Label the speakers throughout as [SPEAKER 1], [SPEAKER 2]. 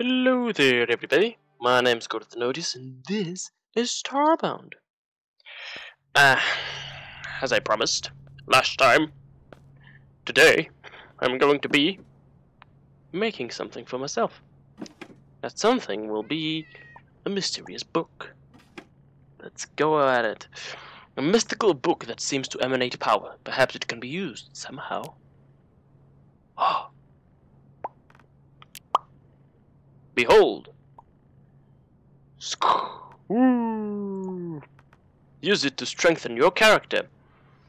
[SPEAKER 1] Hello there, everybody. My name's Gordoth Enodious, and this is Starbound. Uh, as I promised last time, today I'm going to be making something for myself. That something will be a mysterious book. Let's go at it. A mystical book that seems to emanate power. Perhaps it can be used somehow. Oh. Behold! Use it to strengthen your character.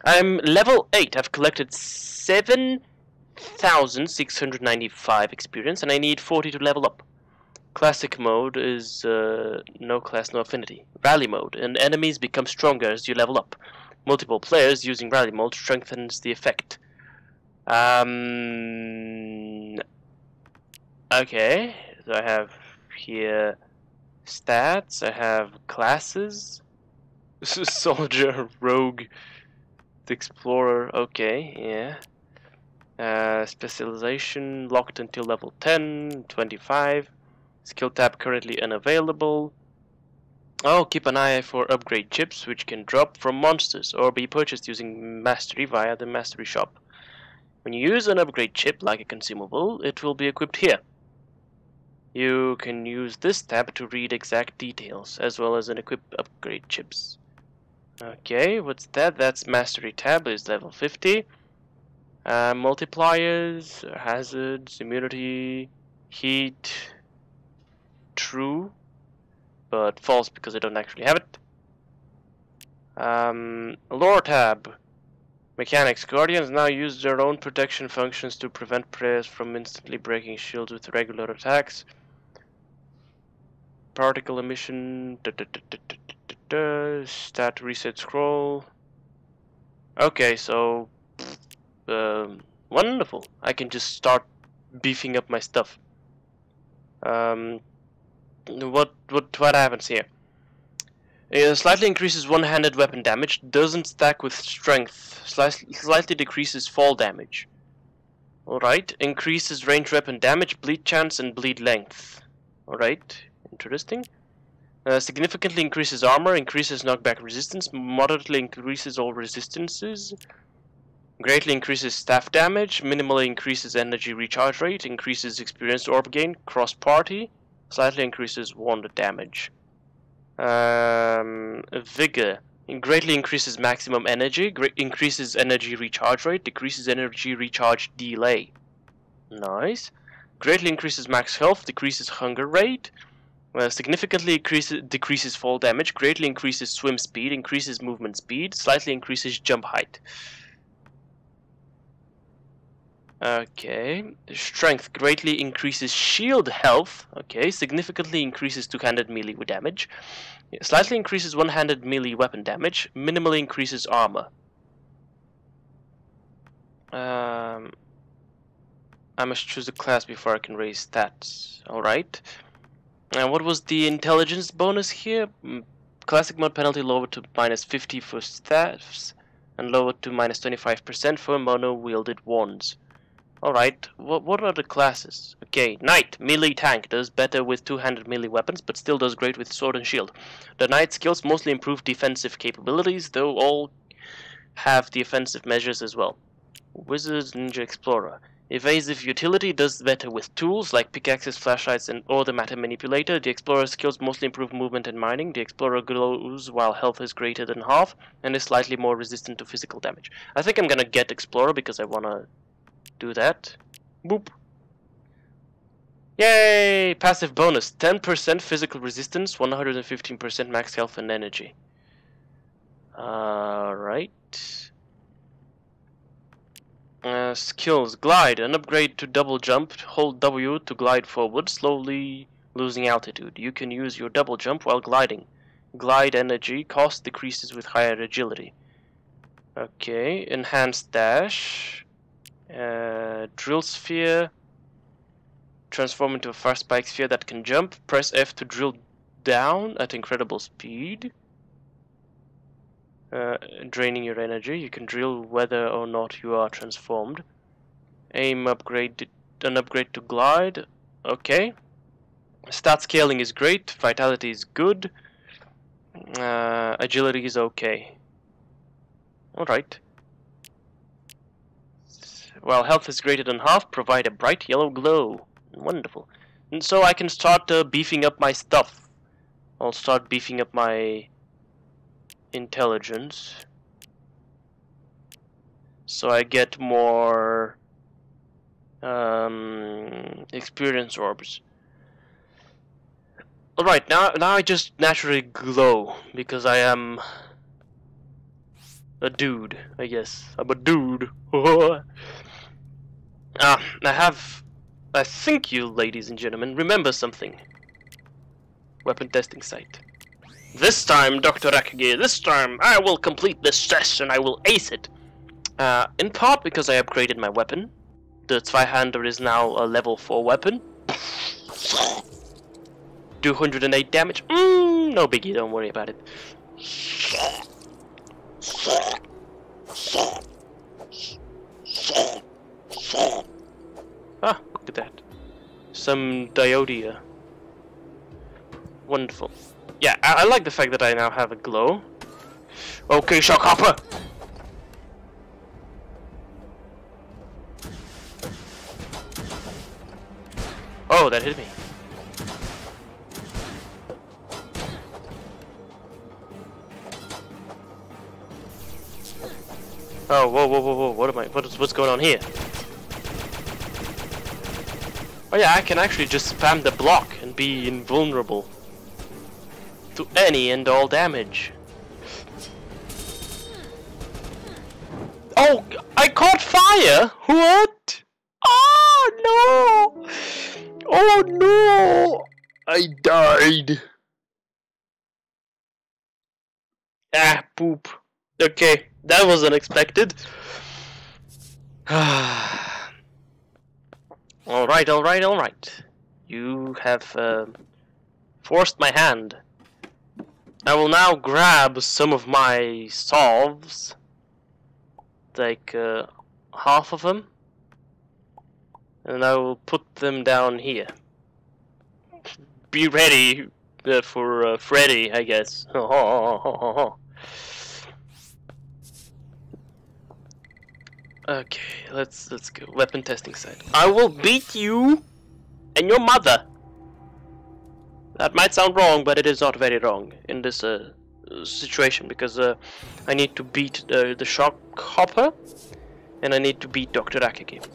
[SPEAKER 1] I'm level 8. I've collected 7,695 experience and I need 40 to level up. Classic mode is uh, no class, no affinity. Rally mode, and enemies become stronger as you level up. Multiple players using rally mode strengthens the effect. Um, okay, so I have here stats, I have classes, soldier, rogue, explorer, okay, yeah. Uh, specialization locked until level 10, 25. Skill tab currently unavailable. Oh, keep an eye for upgrade chips which can drop from monsters or be purchased using mastery via the mastery shop. When you use an upgrade chip like a consumable, it will be equipped here. You can use this tab to read exact details, as well as an equip upgrade chips. Okay, what's that? That's mastery tab, is level 50. Uh, multipliers, hazards, immunity, heat, true, but false because I don't actually have it. Um, lore tab. Mechanics. Guardians now use their own protection functions to prevent preyers from instantly breaking shields with regular attacks. Particle emission. Da, da, da, stat reset scroll. Okay, so um, wonderful. I can just start beefing up my stuff. Um, what what what happens here? It slightly increases one-handed weapon damage, doesn't stack with strength, sli slightly decreases fall damage. Alright, increases range weapon damage, bleed chance, and bleed length. Alright, interesting. Uh, significantly increases armor, increases knockback resistance, moderately increases all resistances, greatly increases staff damage, minimally increases energy recharge rate, increases experience orb gain, cross party, Slightly increases wound damage. Um, vigor. Greatly increases maximum energy, increases energy recharge rate, decreases energy recharge delay. Nice. Greatly increases max health, decreases hunger rate, uh, significantly increases, decreases fall damage, greatly increases swim speed, increases movement speed, slightly increases jump height. Okay, strength greatly increases shield health. Okay, significantly increases two-handed melee damage. Slightly increases one-handed melee weapon damage. Minimally increases armor. Um, I must choose a class before I can raise stats. Alright. And what was the intelligence bonus here? Mm, classic mode penalty lowered to minus 50 for staffs and lowered to minus 25% for mono-wielded wands. Alright, what, what are the classes? Okay, Knight, melee tank, does better with two-handed melee weapons, but still does great with sword and shield. The Knight skills mostly improve defensive capabilities, though all have the offensive measures as well. Wizard, Ninja Explorer. Evasive utility does better with tools like pickaxes, flashlights, and or the matter manipulator. The explorer skills mostly improve movement and mining. The explorer glows while health is greater than half and is slightly more resistant to physical damage. I think I'm gonna get explorer because I wanna do that. Boop. Yay! Passive bonus. 10% physical resistance, 115% max health and energy. Alright. Uh, skills. Glide. An upgrade to double jump. Hold W to glide forward, slowly losing altitude. You can use your double jump while gliding. Glide energy. Cost decreases with higher agility. Okay. Enhanced dash uh, drill sphere, transform into a fast spike sphere that can jump, press F to drill down at incredible speed, uh, draining your energy. You can drill whether or not you are transformed. Aim upgrade, an upgrade to glide, okay. Stat scaling is great, vitality is good, uh, agility is okay. Alright. Well, health is greater than half, provide a bright yellow glow. Wonderful. And so I can start uh, beefing up my stuff. I'll start beefing up my intelligence. So I get more um, experience orbs. Alright, now, now I just naturally glow because I am a dude, I guess. I'm a dude. ah, I have... I think you, ladies and gentlemen, remember something. Weapon testing site. This time, Dr. Akagi, this time I will complete this test and I will ace it. Uh, in part because I upgraded my weapon. The Zweihander is now a level 4 weapon. 208 damage. Mm, no biggie, don't worry about it. Ah, look at that. Some diodia. Wonderful. Yeah, I, I like the fact that I now have a glow. Okay, shock hopper! Oh, that hit me. Oh, whoa, whoa, whoa, whoa, what am I, what is, what's going on here? Oh yeah, I can actually just spam the block and be invulnerable to any and all damage. Oh, I caught fire! What? Oh no! Oh no! I died. Ah, poop. Okay, that was unexpected. alright, alright, alright. You have uh, forced my hand. I will now grab some of my solves. Like uh, half of them. And I will put them down here. Be ready uh, for uh, Freddy, I guess. Okay, let's let's go. Weapon testing site. I will beat you and your mother. That might sound wrong, but it is not very wrong in this uh, situation because uh, I need to beat uh, the shock hopper and I need to beat Dr. Akagi.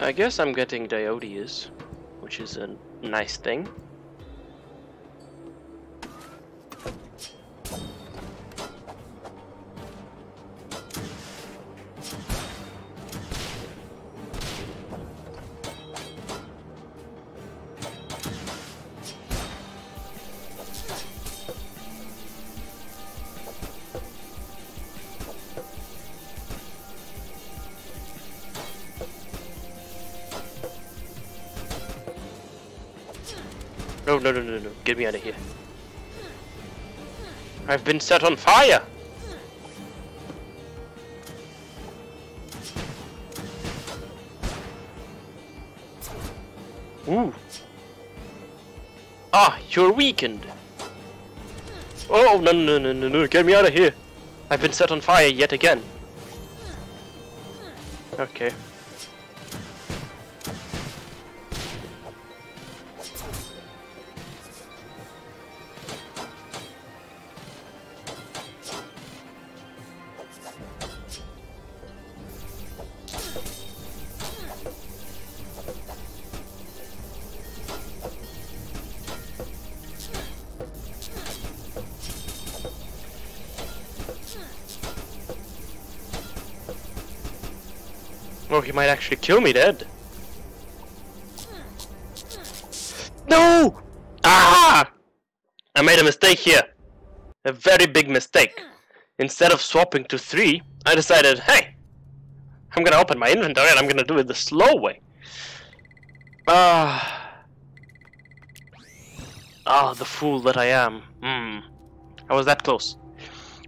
[SPEAKER 1] I guess I'm getting Diodius which is a nice thing. No, no, no, no. Get me out of here. I've been set on fire! Ooh. Ah, you're weakened. Oh, no, no, no, no, no, get me out of here. I've been set on fire yet again. Okay. Oh, he might actually kill me dead. No! Ah! I made a mistake here. A very big mistake. Instead of swapping to 3, I decided, hey, I'm gonna open my inventory and I'm gonna do it the slow way. Ah. Ah, the fool that I am. Hmm. I was that close.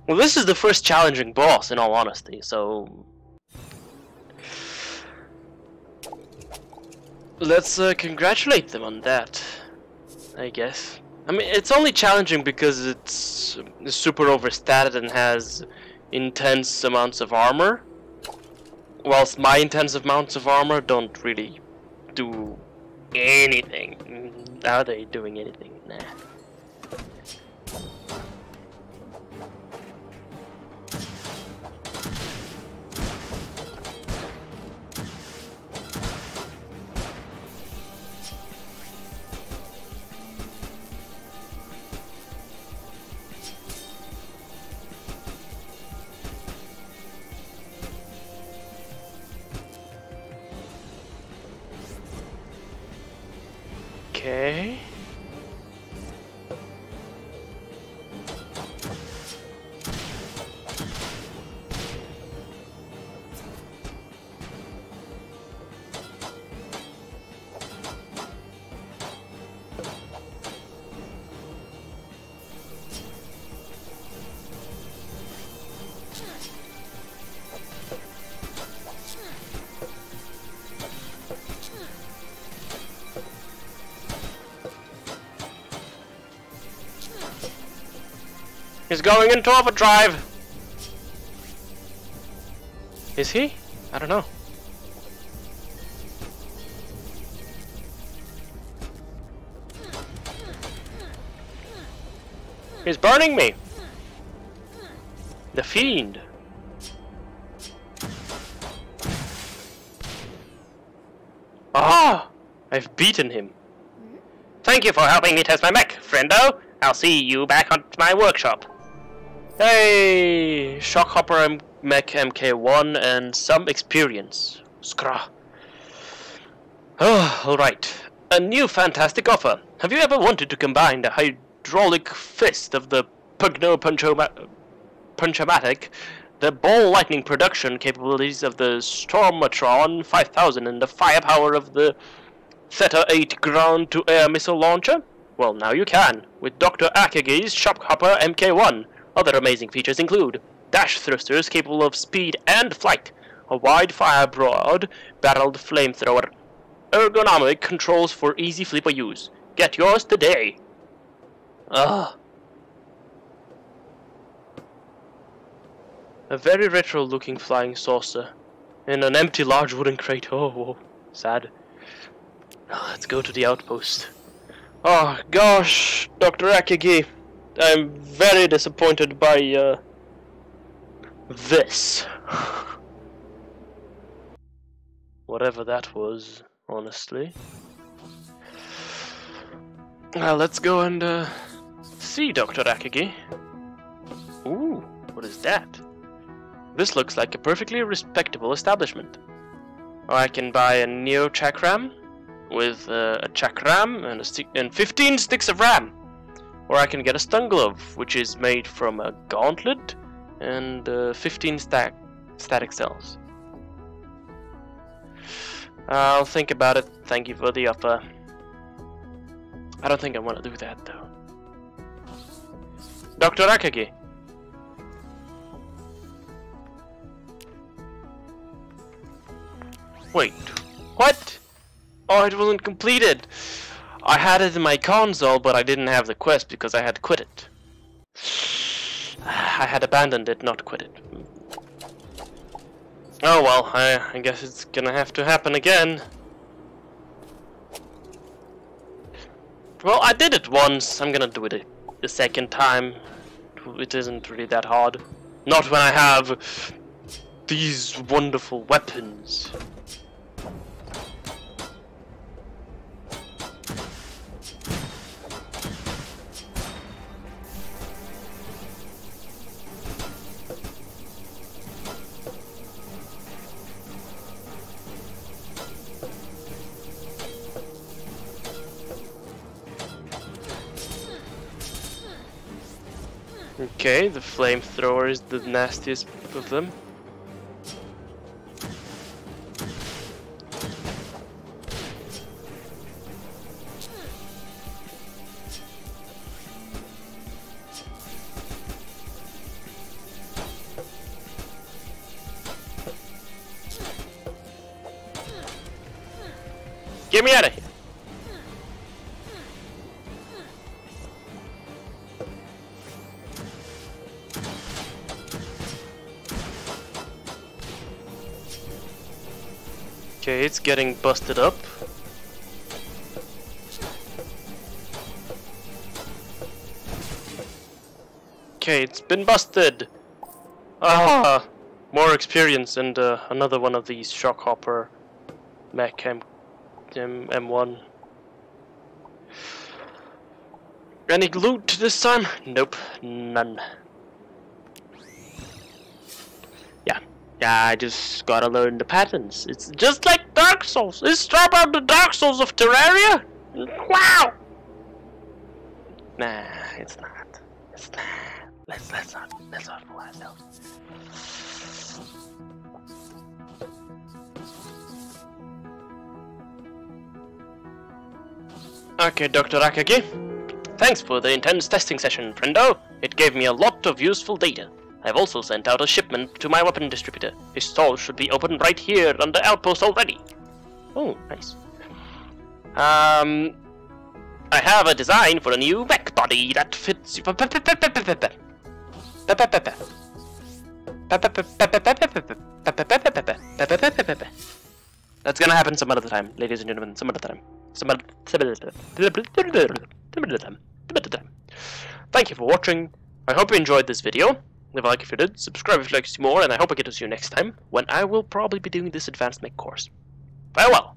[SPEAKER 1] Well, this is the first challenging boss, in all honesty, so... Let's uh, congratulate them on that, I guess. I mean, it's only challenging because it's super overstated and has intense amounts of armor. Whilst my intense amounts of armor don't really do anything. Are they doing anything? Nah. Okay. He's going into overdrive! Is he? I don't know. He's burning me! The fiend! Ah! I've beaten him. Thank you for helping me test my mech, friendo. I'll see you back at my workshop. Hey! Shockhopper M Mech MK1 and some experience. Skra. Oh, alright. A new fantastic offer. Have you ever wanted to combine the hydraulic fist of the Pugno Punchomatic, the ball lightning production capabilities of the Stormatron 5000 and the firepower of the Theta 8 ground-to-air missile launcher? Well, now you can, with Dr. Akagi's Shockhopper MK1. Other amazing features include dash thrusters capable of speed and flight, a wide fire broad barreled flamethrower, ergonomic controls for easy flipper use. Get yours today. Ah. A very retro looking flying saucer in an empty large wooden crate. Oh, whoa. sad. Let's go to the outpost. Oh gosh, Dr. Akagi. I'm very disappointed by uh, this. Whatever that was, honestly. Well, let's go and uh, see Dr. Akagi. Ooh, what is that? This looks like a perfectly respectable establishment. I can buy a Neo Chakram with uh, a Chakram and, a and 15 sticks of RAM. Or I can get a stun glove, which is made from a gauntlet and uh, 15 stack static cells. I'll think about it. Thank you for the offer. I don't think I want to do that though. Dr. Akagi. Wait, what? Oh, it wasn't completed. I had it in my console, but I didn't have the quest because I had quit it. I had abandoned it, not quit it. Oh well, I, I guess it's gonna have to happen again. Well, I did it once, I'm gonna do it a, a second time. It isn't really that hard. Not when I have these wonderful weapons. Okay, the flamethrower is the nastiest of them. Get me out of here! Okay, it's getting busted up. Okay, it's been busted! Ah! More experience and uh, another one of these Shockhopper Mech M M M1. Any loot this time? Nope, none. Yeah, yeah, I just gotta learn the patterns. It's just like Dark Souls. It's straight out the Dark Souls of Terraria. Wow. Nah, it's not. It's not. Let's let's not let's not fool ourselves. Okay, Dr. Akagi. Thanks for the intense testing session, friendo. It gave me a lot of useful data. I've also sent out a shipment to my weapon distributor. His stall should be open right here on the outpost already. Oh, nice. Um, I have a design for a new mech body that fits. That's gonna happen some other time, ladies and gentlemen. Some other time. Some other time. Thank you for watching. I hope you enjoyed this video. Leave a like if you did, subscribe if you'd like to see more, and I hope I get to see you next time, when I will probably be doing this advanced mech course. Farewell!